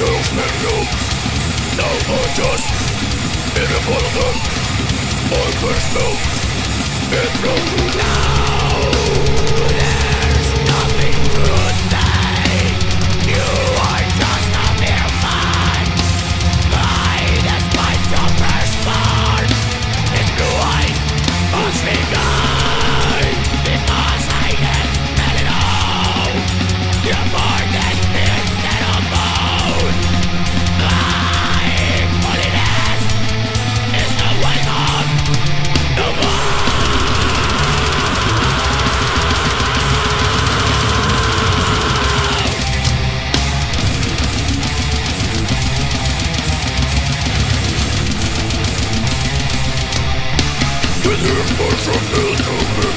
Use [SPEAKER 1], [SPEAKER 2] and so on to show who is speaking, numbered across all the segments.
[SPEAKER 1] girls you Now I just In a bottom
[SPEAKER 2] of
[SPEAKER 1] them I
[SPEAKER 2] burst out And now you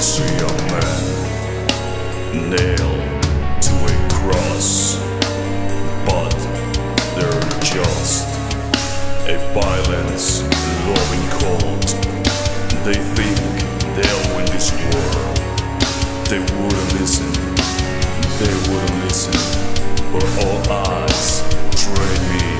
[SPEAKER 1] see a man nailed to a cross, but they're just a violence loving cult. They think they'll win this war. They wouldn't listen, they wouldn't listen, but all eyes train me.